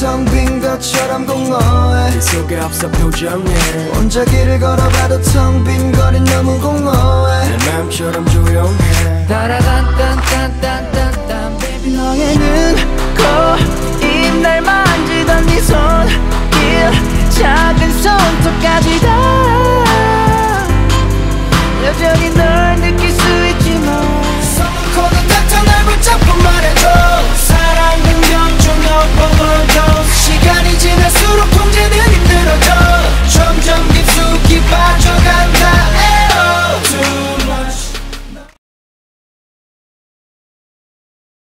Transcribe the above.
텅 빈 것처럼 공허해. 빛 속에 앞서 표정해 혼자 길을 걸어봐도 텅 빈 거린 너무 공허해. 내 맘처럼 조용해. 따라 딴딴딴딴딴딴 Baby 너의 눈.